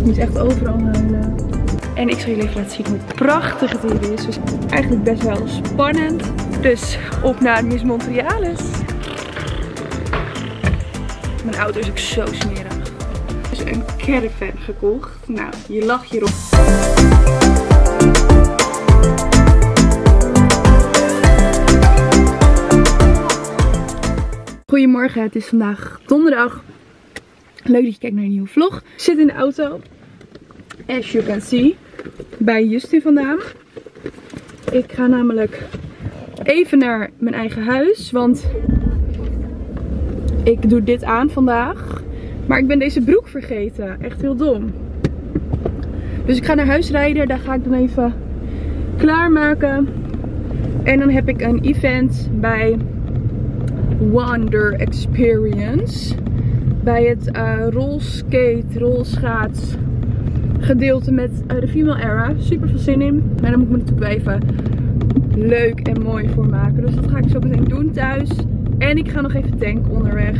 Ik moet echt overal huilen. En ik zal jullie even laten zien hoe prachtig het hier is. Dus eigenlijk best wel spannend. Dus op naar Miss Montrealis. Mijn auto is ook zo smerig. Dus een caravan gekocht. Nou, je lacht hierop. Goedemorgen, het is vandaag donderdag. Leuk dat je kijkt naar een nieuwe vlog. Ik zit in de auto. As you can see. Bij Justin vandaan. Ik ga namelijk even naar mijn eigen huis. Want ik doe dit aan vandaag. Maar ik ben deze broek vergeten. Echt heel dom. Dus ik ga naar huis rijden. Daar ga ik dan even klaarmaken. En dan heb ik een event bij Wonder Experience. Bij het uh, rollskate, rollschaats gedeelte met uh, de Female Era. Super veel zin in. Maar dan moet ik me natuurlijk even leuk en mooi voor maken. Dus dat ga ik zo meteen doen thuis. En ik ga nog even tanken onderweg.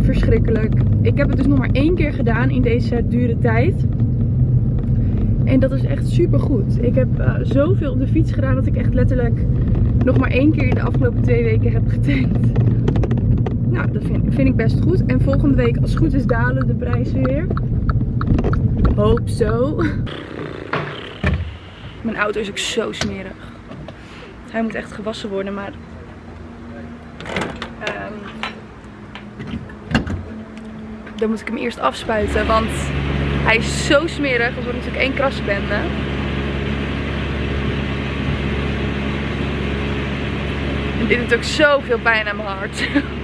Verschrikkelijk. Ik heb het dus nog maar één keer gedaan in deze dure tijd. En dat is echt super goed. Ik heb uh, zoveel op de fiets gedaan dat ik echt letterlijk nog maar één keer in de afgelopen twee weken heb getankt. Nou, dat vind, ik best goed. En volgende week, als het goed is, dalen de prijzen weer. Hoop zo. Mijn auto is ook zo smerig. Hij moet echt gewassen worden, maar... Um, dan moet ik hem eerst afspuiten, want hij is zo smerig. Het wordt natuurlijk één krasbende. En dit doet ook zoveel pijn aan mijn hart.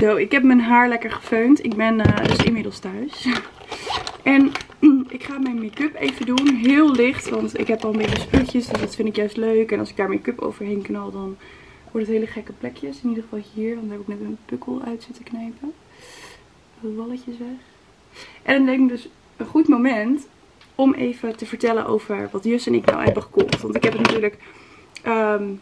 Zo, ik heb mijn haar lekker gefeund. Ik ben uh, dus inmiddels thuis. En mm, ik ga mijn make-up even doen. Heel licht, want ik heb al een beetje sprutjes. Dus dat vind ik juist leuk. En als ik daar make-up overheen knal, dan wordt het hele gekke plekjes. In ieder geval hier, want daar heb ik net een pukkel uit zitten knijpen. De walletjes weg. En dan denk ik dus een goed moment om even te vertellen over wat Jus en ik nou hebben gekocht. Want ik heb het natuurlijk um,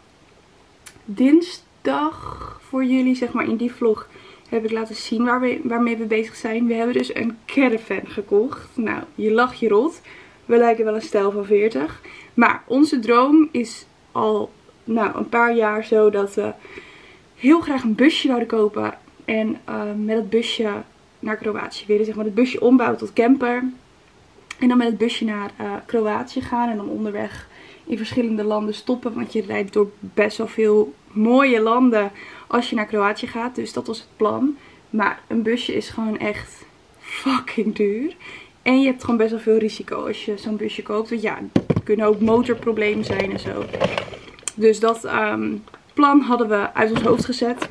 dinsdag voor jullie, zeg maar in die vlog, heb ik laten zien waar we, waarmee we bezig zijn. We hebben dus een caravan gekocht. Nou, je lacht je rot. We lijken wel een stijl van 40. Maar onze droom is al nou, een paar jaar zo dat we heel graag een busje zouden kopen. En uh, met het busje naar Kroatië willen. Zeg maar het busje ombouwen tot camper. En dan met het busje naar uh, Kroatië gaan. En dan onderweg in verschillende landen stoppen. Want je rijdt door best wel veel mooie landen als je naar Kroatië gaat. Dus dat was het plan. Maar een busje is gewoon echt fucking duur. En je hebt gewoon best wel veel risico als je zo'n busje koopt. Want ja, er kunnen ook motorproblemen zijn en zo. Dus dat um, plan hadden we uit ons hoofd gezet.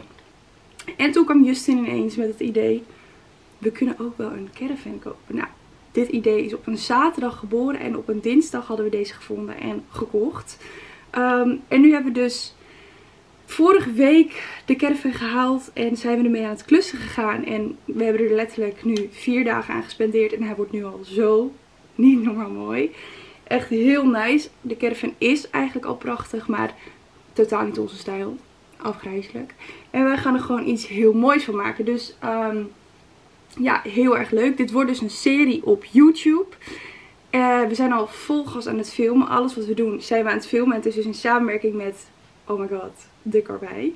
En toen kwam Justin ineens met het idee. We kunnen ook wel een caravan kopen. Nou, dit idee is op een zaterdag geboren. En op een dinsdag hadden we deze gevonden en gekocht. Um, en nu hebben we dus vorige week de caravan gehaald en zijn we ermee aan het klussen gegaan. En we hebben er letterlijk nu vier dagen aan gespendeerd en hij wordt nu al zo niet normaal mooi. Echt heel nice. De caravan is eigenlijk al prachtig, maar totaal niet onze stijl. Afgrijzelijk. En wij gaan er gewoon iets heel moois van maken. Dus um, ja, heel erg leuk. Dit wordt dus een serie op YouTube. Uh, we zijn al vol gas aan het filmen. Alles wat we doen zijn we aan het filmen. En het is dus in samenwerking met, oh my god, de karwei.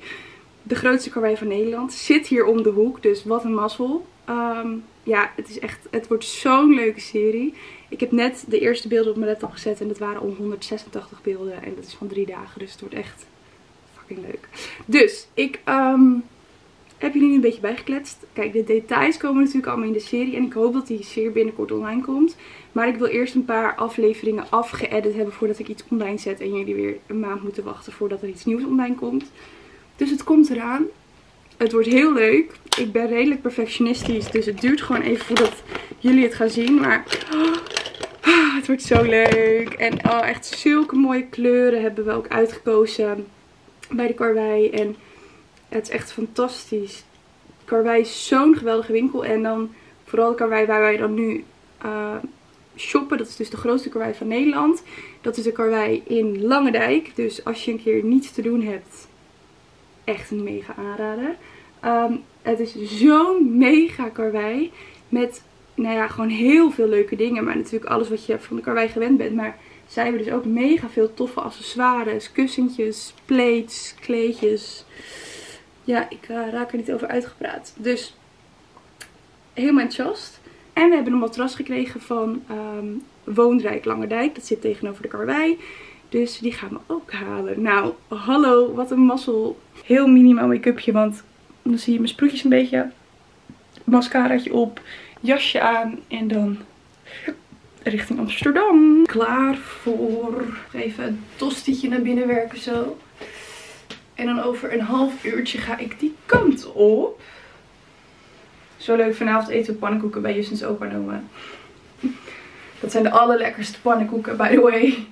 De grootste karwei van Nederland. Zit hier om de hoek, dus wat een mazzel. Um, ja, het is echt, het wordt zo'n leuke serie. Ik heb net de eerste beelden op mijn laptop gezet en dat waren om 186 beelden. En dat is van drie dagen, dus het wordt echt fucking leuk. Dus, ik um, heb jullie nu een beetje bijgekletst. Kijk, de details komen natuurlijk allemaal in de serie. En ik hoop dat die serie binnenkort online komt. Maar ik wil eerst een paar afleveringen afgeëdit hebben voordat ik iets online zet. En jullie weer een maand moeten wachten voordat er iets nieuws online komt. Dus het komt eraan. Het wordt heel leuk. Ik ben redelijk perfectionistisch. Dus het duurt gewoon even voordat jullie het gaan zien. Maar oh, het wordt zo leuk. En oh, echt zulke mooie kleuren hebben we ook uitgekozen bij de karwei. En het is echt fantastisch. Karwei is zo'n geweldige winkel. En dan vooral de karwei waar wij dan nu uh, shoppen. Dat is dus de grootste karwei van Nederland. Dat is de karwei in Langendijk. Dus als je een keer niets te doen hebt, echt een mega aanrader. Um, het is zo'n mega karwei. Met nou ja, gewoon heel veel leuke dingen. Maar natuurlijk alles wat je van de karwei gewend bent. Maar zij hebben dus ook mega veel toffe accessoires. Kussentjes, plates, kleedjes. Ja, ik uh, raak er niet over uitgepraat. Dus helemaal enthousiast. En we hebben een matras gekregen van um, Woonrijk Langerdijk. Dat zit tegenover de karwei. Dus die gaan we ook halen. Nou, hallo, wat een mazzel. Heel minimaal make-upje, want dan zie je mijn sproetjes een beetje. Mascaraatje op, jasje aan en dan richting Amsterdam. Klaar voor even een tostietje naar binnen werken zo. En dan over een half uurtje ga ik die kant op. Zo leuk, vanavond eten we pannenkoeken bij Justins opa en Dat zijn de allerlekkerste pannenkoeken, by the way.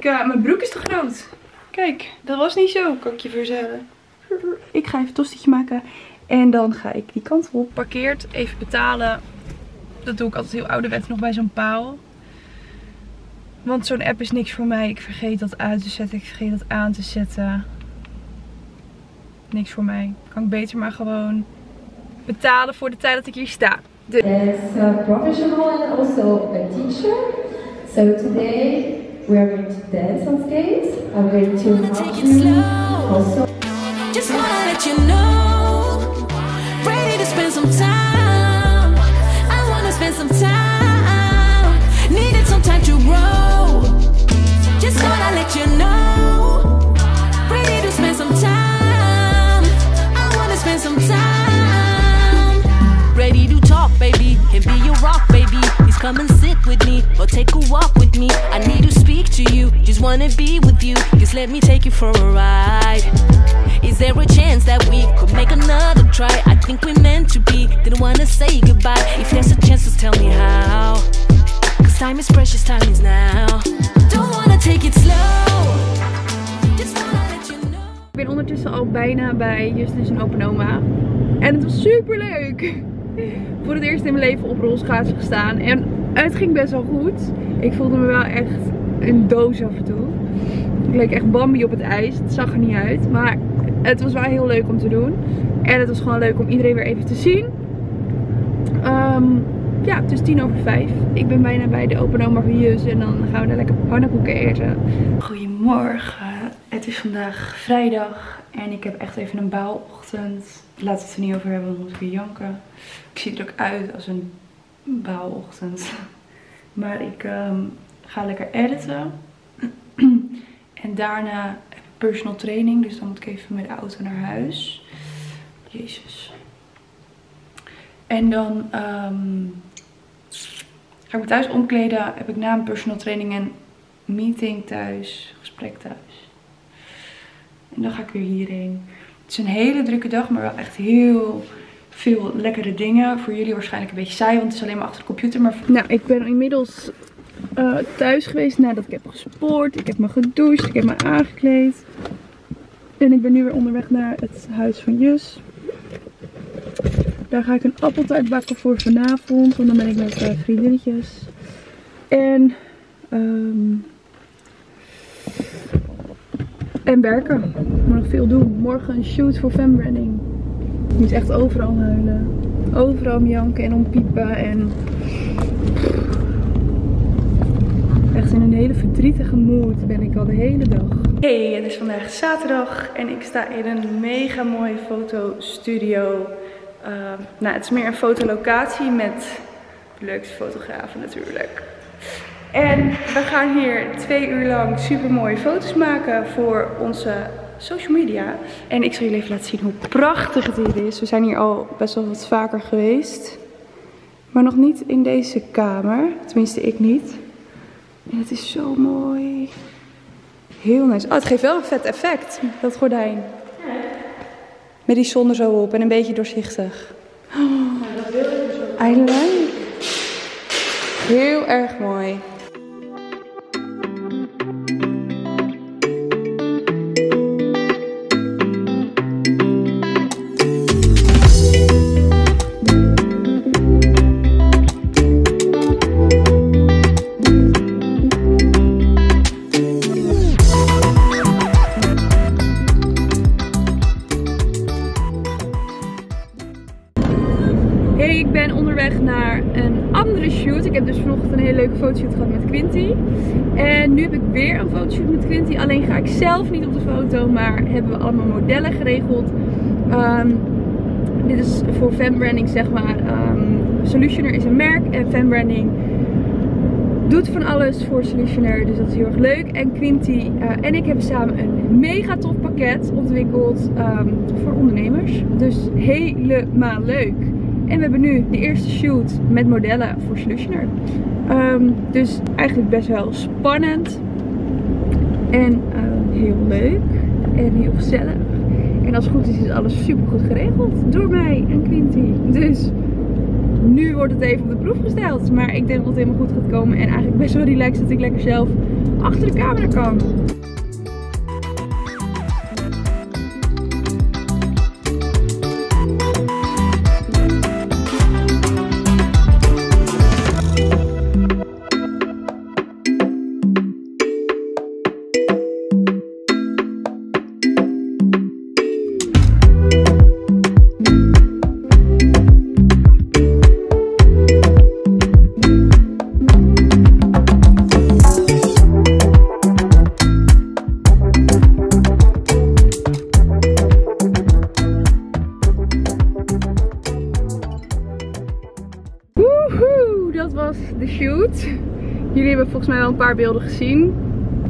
Ja, mijn broek is te groot. Kijk, dat was niet zo, kan ik je vertellen. Ik ga even een tostietje maken. En dan ga ik die kant op. Parkeert, even betalen. Dat doe ik altijd heel ouderwets nog bij zo'n paal. Want zo'n app is niks voor mij. Ik vergeet dat uit te zetten. Ik vergeet dat aan te zetten. Niks voor mij. Kan ik beter maar gewoon betalen voor de tijd dat ik hier sta. De As a professional and also a teacher. So today we are going to dance on stage. I'm going to help you also. Just wanna let you know. Rock, baby. Please come and sit with me or take a walk with me. I need to speak to you. Just wanna be with you. Just let me take you for a ride. Is there a chance that we could make another try? I think we're meant to be. Didn't wanna say goodbye. If there's a chance, just tell me how. Cause time is precious, time is now. Don't wanna take it slow. Ik ben ondertussen al bijna bij Justus en Open Oma. En het was super leuk. Voor het eerst in mijn leven op rolschaatsen gestaan. En het ging best wel goed. Ik voelde me wel echt een doos af en toe. Ik leek echt Bambi op het ijs. Het zag er niet uit. Maar het was wel heel leuk om te doen. En het was gewoon leuk om iedereen weer even te zien. Ehm, ja, het is tien over vijf. Ik ben bijna bij de open oma van. En dan gaan we daar lekker pannenkoeken eten. Goedemorgen. Het is vandaag vrijdag. En ik heb echt even een baalochtend. Laat het er niet over hebben, moet ik weer janken. Ik zie er ook uit als een baalochtend. Maar ik ehm, ga lekker editen. en daarna heb ik personal training. Dus dan moet ik even met de auto naar huis. Jezus. En dan ehm, ga ik me thuis omkleden. Heb ik na een personal training een meeting thuis. Gesprek thuis. En dan ga ik weer hierheen. Het is een hele drukke dag, maar wel echt heel veel lekkere dingen. Voor jullie waarschijnlijk een beetje saai, want het is alleen maar achter de computer. Maar... Nou, ik ben inmiddels uh, thuis geweest nadat ik heb gespoord. Ik heb me gedoucht, ik heb me aangekleed. En ik ben nu weer onderweg naar het huis van Jus. Daar ga ik een appeltaart bakken voor vanavond, want dan ben ik met uh, vriendinnetjes. En, um, en werken. Moet nog veel doen. Morgen een shoot voor fanbranding. Ik moet echt overal huilen. Overal om janken en om en... Echt in een hele verdrietige mood ben ik al de hele dag. Hey, het is vandaag zaterdag en ik sta in een mega mooie fotostudio. Uh, nou, het is meer een fotolocatie met de leukste fotografen natuurlijk. En we gaan hier twee uur lang super mooie foto's maken voor onze social media. En ik zal jullie even laten zien hoe prachtig het hier is. We zijn hier al best wel wat vaker geweest. Maar nog niet in deze kamer. Tenminste, ik niet. En het is zo mooi. Heel nice. Oh, het geeft wel een vet effect, dat gordijn. Met die zon er zo op en een beetje doorzichtig. Oh, I like. Heel erg mooi. Hebben we allemaal modellen geregeld. Ehm, dit is voor fanbranding zeg maar. Um, Solutioner is een merk en fanbranding doet van alles voor Solutioner. Dus dat is heel erg leuk. En Quinty uh, en ik hebben samen een mega tof pakket ontwikkeld um, voor ondernemers. Dus helemaal leuk. En we hebben nu de eerste shoot met modellen voor Solutioner. Dus eigenlijk best wel spannend. En heel leuk. En heel gezellig. En als het goed is, is alles super goed geregeld. Door mij en Quinty. Dus nu wordt het even op de proef gesteld. Maar ik denk dat het helemaal goed gaat komen. En eigenlijk best wel relaxed dat ik lekker zelf achter de camera kan. De shoot. Jullie hebben volgens mij wel een paar beelden gezien.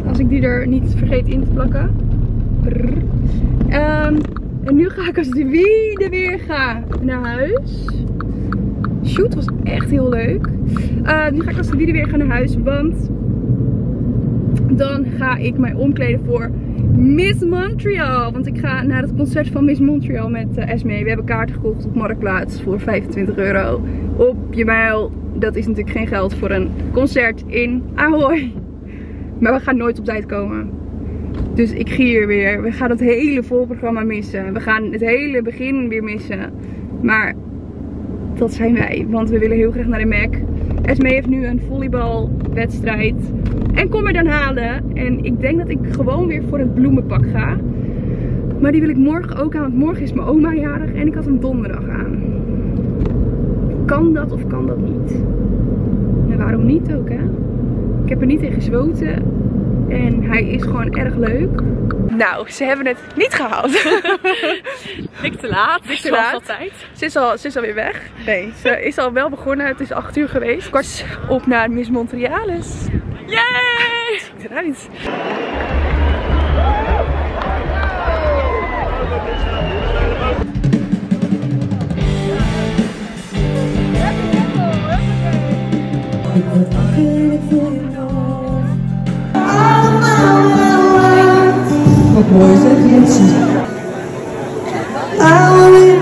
Als ik die er niet vergeet in te plakken. Um, en nu ga ik als de weer ga naar huis. Shoot was echt heel leuk. Nu ga ik als de wiede weer gaan naar huis. Want dan ga ik mij omkleden voor Miss Montreal. Want ik ga naar het concert van Miss Montreal met uh, Esme. We hebben kaarten gekocht op Marktplaats voor 25 euro. Op je mijl dat is natuurlijk geen geld voor een concert in Ahoy. Maar we gaan nooit op tijd komen. Dus ik gier weer. We gaan het hele volprogramma missen. We gaan het hele begin weer missen. Maar dat zijn wij. Want we willen heel graag naar de Mac. Esme heeft nu een volleybalwedstrijd. En kom er dan halen. En ik denk dat ik gewoon weer voor het bloemenpak ga. Maar die wil ik morgen ook aan. Want morgen is mijn oma jarig. En ik had hem donderdag aan. Kan dat of kan dat niet? Nou, waarom niet ook, hè? Ik heb er niet in gezwoten. En hij is gewoon erg leuk. Nou, ze hebben het niet gehaald. Dik te laat. Dik te laat. Altijd. Ze is, al, ze is alweer weg. Nee, ze is al wel begonnen. Het is 8 uur geweest. Kort op naar Miss Montrealis. Yay! Ziet eruit. I wanna